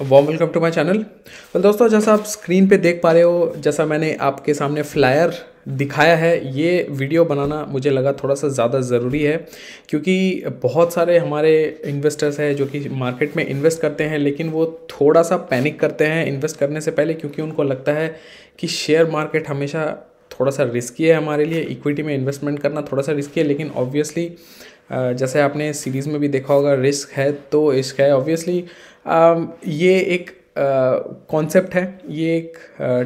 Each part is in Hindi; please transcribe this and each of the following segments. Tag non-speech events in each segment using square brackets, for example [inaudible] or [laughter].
Warm welcome to my channel दोस्तों, जैसा आप स्क्रीन पे देख पा रहे हो, जैसा मैंने आपके सामने फ्लायर दिखाया है, ये वीडियो बनाना मुझे लगा थोड़ा सा ज़्यादा ज़रूरी है, क्योंकि बहुत सारे हमारे इन्वेस्टर्स हैं जो कि मार्केट में इन्वेस्ट करते हैं, लेकिन वो थोड़ा सा पैनिक करते हैं इन्वेस्ट करने से पहले, क्योंकि उनको लगता है कि शेयर मार्केट हमेशा थोड़ा सा रिस्की है हमारे लिए इक्विटी में इन्वेस्टमेंट करना थोड़ा सा रिस्की है, लेकिन ऑब्वियसली जैसे आपने सीरीज़ में भी देखा होगा, रिस्क है तो इश्क है ऑब्वियसली ये एक कॉन्सेप्ट है, ये एक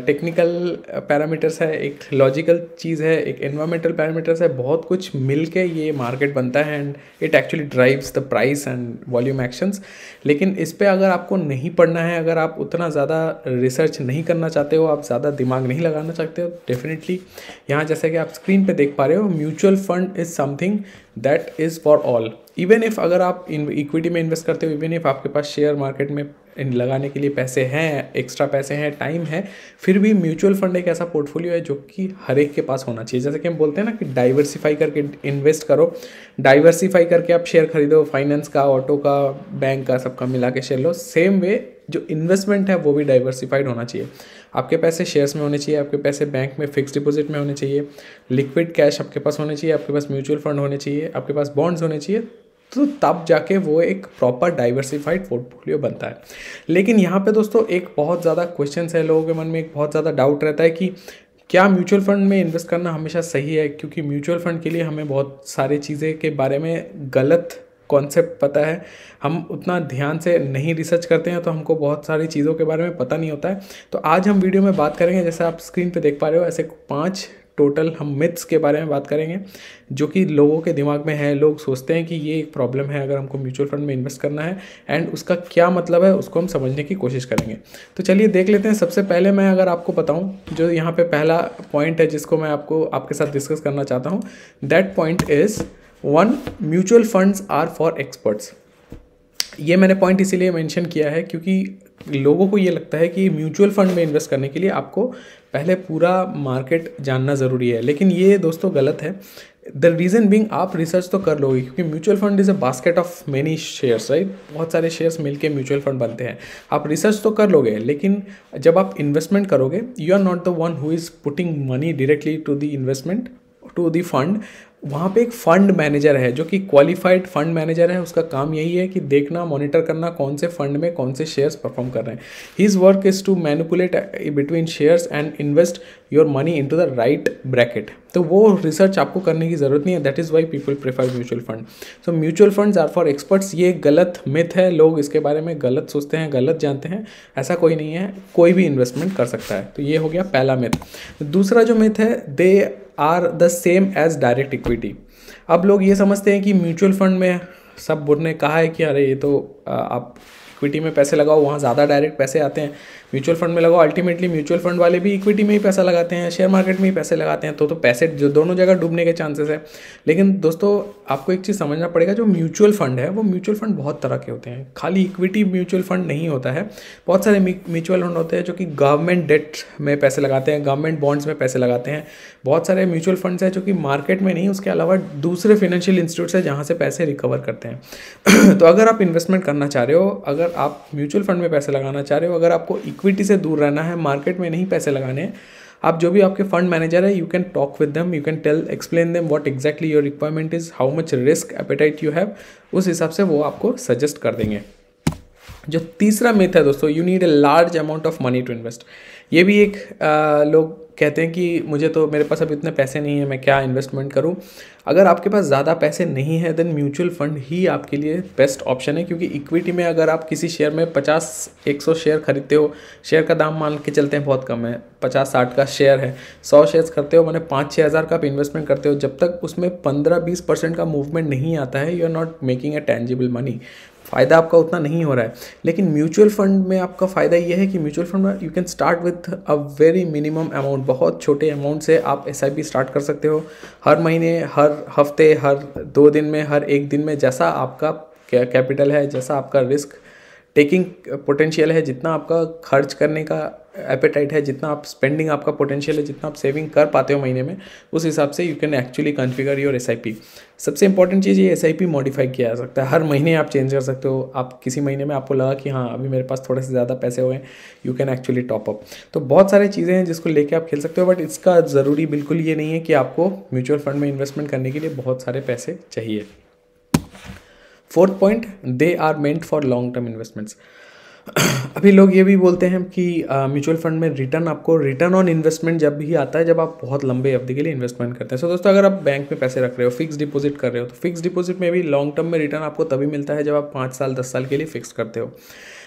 टेक्निकल पैरामीटर्स है, एक लॉजिकल चीज़ है, एक एनवायरमेंटल पैरामीटर्स है, बहुत कुछ मिल के ये मार्केट बनता है and it actually drives the price and volume actions लेकिन इस पर अगर आपको नहीं पढ़ना है, अगर आप उतना ज़्यादा रिसर्च नहीं करना चाहते हो, आप ज़्यादा दिमाग नहीं लगाना चाहते हो डेफिनेटली यहाँ जैसे कि आप स्क्रीन पर देख पा रहे हो mutual fund is something that is for all even if अगर आप इक्विटी में इन्वेस्ट करते हो इवन इफ़ आपके पास शेयर मार्केट में लगाने के लिए पैसे हैं एक्स्ट्रा पैसे हैं टाइम है, फिर भी म्यूचुअल फंड एक ऐसा पोर्टफोलियो है जो कि हर एक के पास होना चाहिए। जैसे कि हम बोलते हैं ना कि डाइवर्सिफाई करके इन्वेस्ट करो। डाइवर्सिफाई करके आप शेयर खरीदो फाइनेंस का ऑटो का बैंक का, सबका मिला के शेयर लो। सेम वे जो इन्वेस्टमेंट है, वो भी डाइवर्सिफाइड होना चाहिए। आपके पैसे शेयर्स में होने चाहिए, आपके पैसे बैंक में फिक्स डिपॉजिट में होने चाहिए। लिक्विड कैश आपके पास होने चाहिए, आपके पास म्यूचुअल फंड होने चाहिए, आपके पास बॉन्ड्स होने चाहिए। तो तब जाके वो एक प्रॉपर डाइवर्सिफाइड पोर्टफोलियो बनता है। लेकिन यहाँ पे दोस्तों एक बहुत ज़्यादा क्वेश्चन है लोगों के मन में, एक बहुत ज़्यादा डाउट रहता है कि क्या म्यूचुअल फंड में इन्वेस्ट करना हमेशा सही है? क्योंकि म्यूचुअल फंड के लिए हमें बहुत सारी चीज़ें के बारे में गलत कॉन्सेप्ट पता है। हम उतना ध्यान से नहीं रिसर्च करते हैं तो हमको बहुत सारी चीज़ों के बारे में पता नहीं होता है। तो आज हम वीडियो में बात करेंगे, जैसे आप स्क्रीन पे देख पा रहे हो, ऐसे पाँच टोटल हम मिथ्स के बारे में बात करेंगे, जो कि लोगों के दिमाग में है। लोग सोचते हैं कि ये एक प्रॉब्लम है, अगर हमको म्यूचुअल फंड में इन्वेस्ट करना है एंड उसका क्या मतलब है, उसको हम समझने की कोशिश करेंगे। तो चलिए देख लेते हैं। सबसे पहले मैं अगर आपको बताऊँ, जो यहाँ पे पहला पॉइंट है, जिसको मैं आपको, आपके साथ डिस्कस करना चाहता हूँ that point is one mutual funds are for experts ये मैंने पॉइंट इसीलिए मेंशन किया है क्योंकि लोगों को ये लगता है कि म्यूचुअल फंड में इन्वेस्ट करने के लिए आपको पहले पूरा मार्केट जानना ज़रूरी है। लेकिन ये दोस्तों गलत है। द रीज़न बिंग आप रिसर्च तो कर लोगे क्योंकि mutual fund is a basket of many shares right बहुत सारे शेयर्स मिलके म्यूचुअल फंड बनते हैं। आप रिसर्च तो कर लोगे, लेकिन जब आप इन्वेस्टमेंट करोगे you are not the one who is putting money directly to the investment to the fund वहाँ पे एक फ़ंड मैनेजर है, जो कि क्वालिफाइड फंड मैनेजर है। उसका काम यही है कि देखना मॉनिटर करना कौन से फंड में कौन से शेयर्स परफॉर्म कर रहे हैं। His work is to manipulate between shares and invest your money into the right bracket तो वो रिसर्च आपको करने की ज़रूरत नहीं है। That is why people prefer mutual fund so mutual funds are for experts ये गलत मिथ है। लोग इसके बारे में गलत सोचते हैं, गलत जानते हैं। ऐसा कोई नहीं है। कोई भी इन्वेस्टमेंट कर सकता है। तो ये हो गया पहला मिथ दूसरा जो मिथ है they are the same as direct equity अब लोग ये समझते हैं कि म्यूचुअल फंड में सबने कहा है कि अरे ये तो आप इक्विटी में पैसे लगाओ, वहाँ ज़्यादा डायरेक्ट पैसे आते हैं। म्यूचुअल फंड में लगाओ अल्टीमेटली म्यूचुअल फंड वाले भी इक्विटी में ही पैसा लगाते हैं शेयर मार्केट में ही पैसे लगाते हैं तो तो पैसे जो दोनों जगह डूबने के चांसेस है। लेकिन दोस्तों, आपको एक चीज़ समझना पड़ेगा, जो म्यूचुअल फंड है, वो म्यूचुअल फंड बहुत तरह के होते हैं। खाली इक्विटी म्यूचुअल फंड नहीं होता है। बहुत सारे म्यूचुअल फंड होते हैं जो कि गवर्नमेंट डेट में पैसे लगाते हैं गवर्नमेंट बॉन्ड्स में पैसे लगाते हैं। बहुत सारे म्यूचुअल फंड्स हैं जो कि मार्केट में नहीं, उसके अलावा दूसरे फाइनेंशियल इंस्टीट्यूट्स हैं जहाँ से पैसे रिकवर करते हैं। [clears throat] तो अगर आप इन्वेस्टमेंट करना चाह रहे हो, अगर आप म्यूचुअल फंड में पैसे लगाना चाह रहे हो, अगर आपको इक्विटी से दूर रहना है मार्केट में नहीं पैसे लगाने हैं। आप जो भी आपके फंड मैनेजर है you can talk with them you can tell explain them what exactly your requirement is how much risk appetite you have उस हिसाब से वो आपको सजेस्ट कर देंगे। जो तीसरा मिथ है दोस्तों you need a large amount of money to invest ये भी एक आ, लोग कहते हैं कि मुझे तो मेरे पास अब इतने पैसे नहीं है, मैं क्या इन्वेस्टमेंट करूँ? अगर आपके पास ज़्यादा पैसे नहीं है देन म्यूचुअल फंड ही आपके लिए बेस्ट ऑप्शन है, क्योंकि इक्विटी में अगर आप किसी शेयर में पचास, एक सौ शेयर खरीदते हो शेयर का दाम मान के चलते हैं, बहुत कम है, पचास, साठ का शेयर है, सौ शेयर्स करते हो, मैंने पाँच छः हज़ार का आप इन्वेस्टमेंट करते हो, जब तक उसमें पंद्रह, बीस परसेंट का मूवमेंट नहीं आता है you are not making a tangible money फ़ायदा आपका उतना नहीं हो रहा है। लेकिन म्यूचुअल फंड में आपका फ़ायदा यह है कि म्यूचुअल फंड में you can start with a very minimum amount बहुत छोटे अमाउंट से आप एसआईपी स्टार्ट कर सकते हो। हर महीने, हर हफ़्ते, हर दो दिन में, हर एक दिन में जैसा आपका कैपिटल है, जैसा आपका रिस्क टेकिंग पोटेंशियल है, जितना आपका खर्च करने का एपेटाइट है, जितना आप स्पेंडिंग आपका पोटेंशियल है, जितना आप सेविंग कर पाते हो महीने में, उस हिसाब से you can actually configure your SIP सबसे इंपॉर्टेंट चीज़ ये एस मॉडिफाई किया जा सकता है। हर महीने आप चेंज कर सकते हो। आप किसी महीने में आपको लगा कि हाँ अभी मेरे पास थोड़े से ज़्यादा पैसे हुए हैं you can actually top up तो बहुत सारी चीज़ें हैं जिसको लेके आप खेल सकते हो बट इसका ज़रूरी बिल्कुल ये नहीं है कि आपको म्यूचुअल फंड में इन्वेस्टमेंट करने के लिए बहुत सारे पैसे चाहिए। Fourth point they are meant for long term investments अभी लोग ये भी बोलते हैं कि म्यूचुअल फंड में रिटर्न आपको रिटर्न ऑन इन्वेस्टमेंट जब भी आता है जब आप बहुत लंबे अवधि के लिए इन्वेस्टमेंट करते हैं। सो so, दोस्तों अगर आप बैंक में पैसे रख रहे हो फिक्स डिपॉजिट कर रहे हो तो फिक्स डिपॉजिट में भी लॉन्ग टर्म में रिटर्न आपको तभी मिलता है जब आप पाँच साल दस साल के लिए फिक्स करते हो।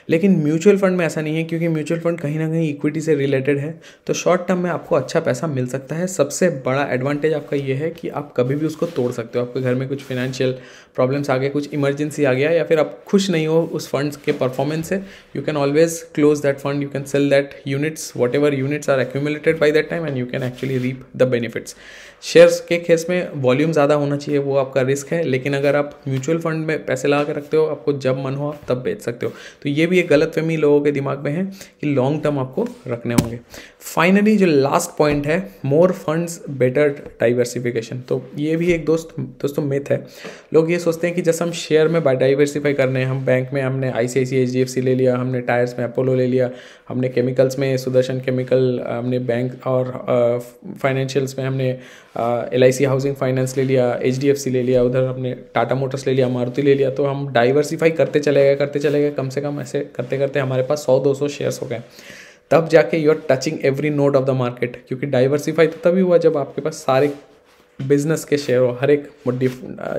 लेकिन म्यूचुअल फंड में ऐसा नहीं है क्योंकि म्यूचुअल फंड कहीं ना कहीं इक्विटी से रिलेटेड है। तो शॉर्ट टर्म में आपको अच्छा पैसा मिल सकता है। सबसे बड़ा एडवांटेज आपका ये है कि आप कभी भी उसको तोड़ सकते हो। आपके घर में कुछ फिनेंशियल प्रॉब्लम्स आ गए कुछ इमरजेंसी आ गया या फिर आप खुश नहीं हो उस फंड्स के परफॉर्मेंस से you can always close that fund you can sell that units whatever units are accumulated by that time and you can actually reap the benefits shares के केस में वॉल्यूम ज़्यादा होना चाहिए, वो आपका रिस्क है, लेकिन अगर आप म्यूचुअल फंड में पैसे लगा के रखते हो, आपको जब मन हो आप तब बेच सकते हो। तो ये भी एक गलत फहमी लोगों के दिमाग में है कि लॉन्ग टर्म आपको रखने होंगे। फाइनली जो लास्ट पॉइंट है मोर फंड्स बेटर डाइवर्सिफिकेशन तो ये भी एक दोस्त, दोस्तों मिथ है। लोग ये सोचते हैं कि जैसे हम शेयर में डाइवर्सिफाई करने हैं, हम बैंक में हमने आई सी आई सी ले लिया, हमने टायर्स में अपोलो ले लिया, हमने केमिकल्स में सुदर्शन केमिकल हमने बैंक और फाइनेंशियल्स में हमने L I C housing finance ले लिया एच डी एफ़ सी ले लिया, उधर हमने टाटा मोटर्स ले लिया मारुति ले लिया तो हम डाइवर्सिफाई करते चले गए, करते चले गए, कम से कम ऐसे करते करते हमारे पास सौ, दो सौ शेयर्स हो गए। तब जाके you are touching every note of the market क्योंकि डाइवर्सिफाई तो तभी हुआ जब आपके पास सारे बिज़नेस के शेयर हो, हर एक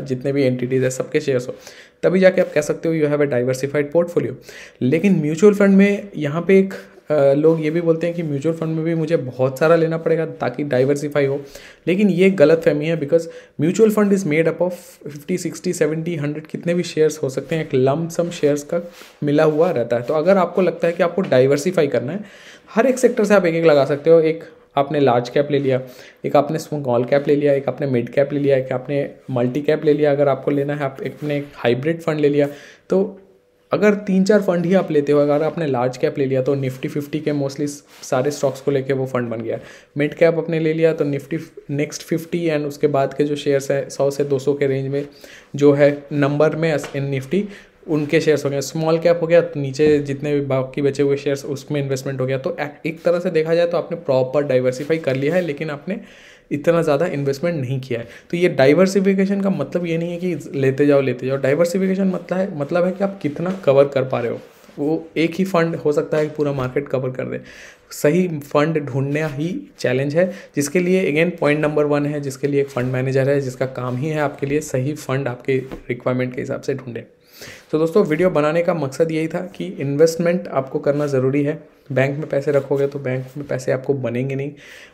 जितने भी एंटिटीज़ है, सबके शेयर्स हो, तभी जाके आप कह सकते हो you have a diversified portfolio लेकिन म्यूचुअल फंड में यहाँ पे एक लोग ये भी बोलते हैं कि म्यूचुअल फंड में भी मुझे बहुत सारा लेना पड़ेगा ताकि डाइवर्सिफाई हो। लेकिन ये गलत फहमी है because mutual fund is made up of fifty sixty seventy hundred कितने भी शेयर्स हो सकते हैं, एक लम सम शेयर्स का मिला हुआ रहता है। तो अगर आपको लगता है कि आपको डाइवर्सिफाई करना है, हर एक सेक्टर से आप एक एक लगा सकते हो, एक आपने लार्ज कैप ले लिया, एक आपने स्मॉल कैप ले लिया, एक आपने मिड कैप ले लिया, एक आपने मल्टी कैप ले लिया, अगर आपको लेना है, आप एक ने हाइब्रिड फंड ले लिया। तो अगर तीन चार फंड ही आप लेते हो, अगर आपने लार्ज कैप ले लिया तो निफ्टी फिफ्टी के मोस्टली सारे स्टॉक्स को लेके वो फंड बन गया। मिड कैप आपने ले लिया तो निफ्टी नेक्स्ट फिफ्टी एंड उसके बाद के जो शेयर्स हैं, सौ से दो सौ के रेंज में जो है नंबर में निफ्टी उनके शेयर्स हो गए स्मॉल कैप हो गया तो नीचे जितने भी बाकी बचे हुए शेयर्स उसमें इन्वेस्टमेंट हो गया। तो एक तरह से देखा जाए तो आपने प्रॉपर डाइवर्सिफाई कर लिया है, लेकिन आपने इतना ज़्यादा इन्वेस्टमेंट नहीं किया है। तो ये डाइवर्सिफिकेशन का मतलब ये नहीं है कि लेते जाओ लेते जाओ। डाइवर्सिफिकेशन मतलब है मतलब है कि आप कितना कवर कर पा रहे हो। वो एक ही फंड हो सकता है कि पूरा मार्केट कवर कर दे। सही फंड ढूंढना ही चैलेंज है, जिसके लिए अगेन पॉइंट नंबर वन है, जिसके लिए एक फंड मैनेजर है, जिसका काम ही है आपके लिए सही फंड आपके रिक्वायरमेंट के हिसाब से ढूंढे। तो दोस्तों वीडियो बनाने का मकसद यही था कि इन्वेस्टमेंट आपको करना ज़रूरी है। बैंक में पैसे रखोगे तो बैंक में पैसे आपको बनेंगे नहीं।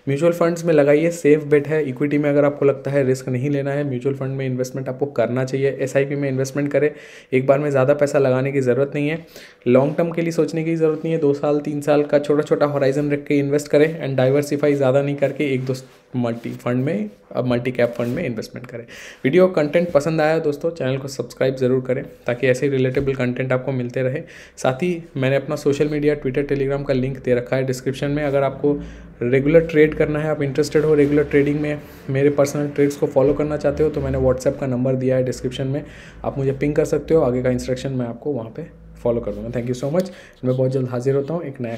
म्यूचुअल फंड्स में लगाइए, सेफ़ बेट है। इक्विटी में अगर आपको लगता है रिस्क नहीं लेना है, म्यूचुअल फंड में इन्वेस्टमेंट आपको करना चाहिए। एसआईपी में इन्वेस्टमेंट करें। एक बार में ज़्यादा पैसा लगाने की ज़रूरत नहीं है। लॉन्ग टर्म के लिए सोचने की ज़रूरत नहीं है। दो साल, तीन साल का छोटा छोटा हॉराइजन रख के इन्वेस्ट करें एंड डाइवर्सिफाई ज़्यादा नहीं करके एक दो मल्टी फंड में मल्टी कैप फंड में इन्वेस्टमेंट करें। वीडियो कंटेंट पसंद आया दोस्तों, चैनल को सब्सक्राइब ज़रूर करें ताकि ऐसे रिलेटेबल कंटेंट आपको मिलते रहे। साथ ही मैंने अपना सोशल मीडिया, ट्विटर, टेलीग्राम का लिंक दे रखा है डिस्क्रिप्शन में। अगर आपको रेगुलर ट्रेड करना है, आप इंटरेस्टेड हो रेगुलर ट्रेडिंग में, मेरे पर्सनल ट्रेड्स को फॉलो करना चाहते हो तो मैंने व्हाट्सएप का नंबर दिया है डिस्क्रिप्शन में। आप मुझे पिंक कर सकते हो, आगे का इंस्ट्रक्शन मैं आपको वहाँ पर फॉलो कर दूँगा। थैंक यू सो मच मैं बहुत जल्द हाजिर होता हूँ, एक नया